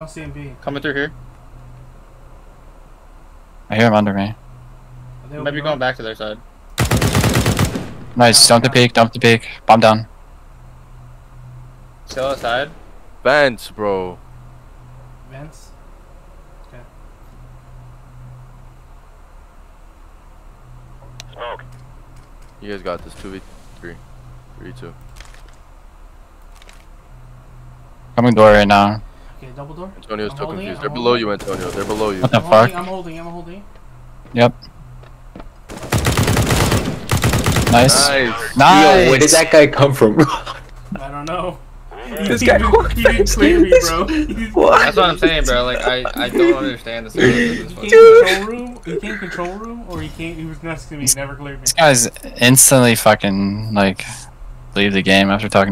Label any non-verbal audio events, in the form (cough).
don't see him B. Coming through here. I hear him under me. Are they Might be going door? back to their side. Nice. Dump the peak. Dump the peak. Bomb down. Still outside. Vents, bro. Vents. Okay. Smoke. You guys got this. 2v3. 3-2. Coming door right now. Okay, double door. Antonio's I'm still holding it, confused. They're below holding you, Antonio. They're below you. What the I'm holding, fuck? I'm holding, I'm holding. Yep. Nice. Nice. Nice. Yo, where did that guy come from? (laughs) I don't know. This he guy didn't, he didn't clear me, bro. (laughs) What? That's what I'm saying, bro. Like I, I don't understand the seriousness of this He fucking. came control room. He came control room, or he came. He was next to me. He never cleared me. This guy's instantly fucking like leave the game after talking.